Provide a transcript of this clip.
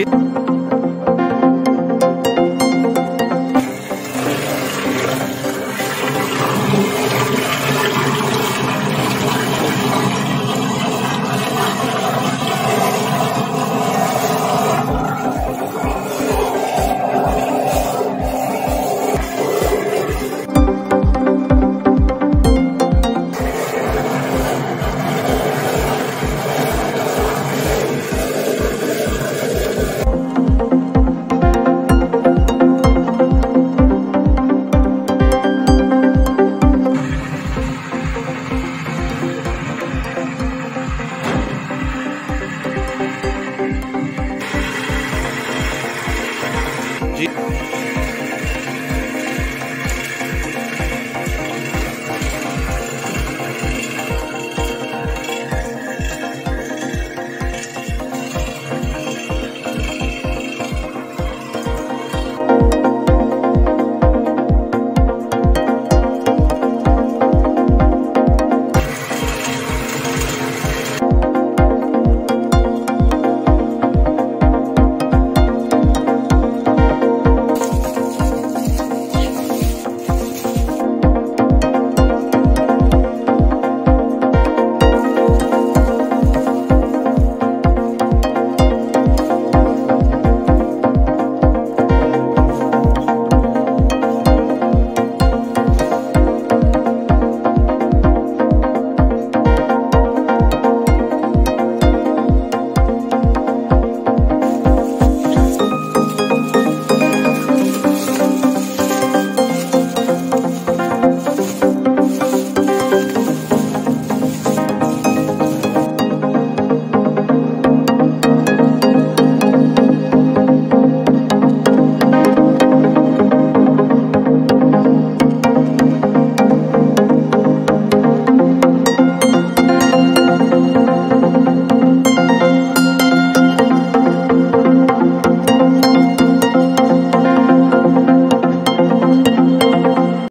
it You.